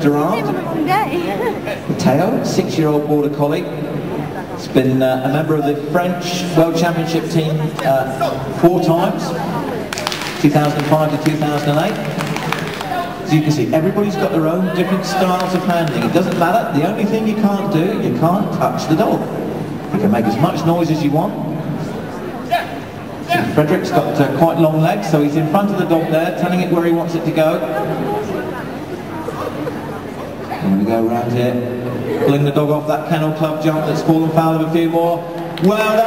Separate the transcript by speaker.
Speaker 1: Durand, Tao, six-year-old Border Collie. He's been uh, a member of the French World Championship team uh, four times, 2005 to 2008. As you can see, everybody's got their own different styles of handling. It doesn't matter. The only thing you can't do, you can't touch the dog. You can make as much noise as you want. Frederic's got uh, quite long legs, so he's in front of the dog there, telling it where he wants it to go. I'm going to go around here, fling the dog off that kennel club jump that's fallen foul of a few more. Well done.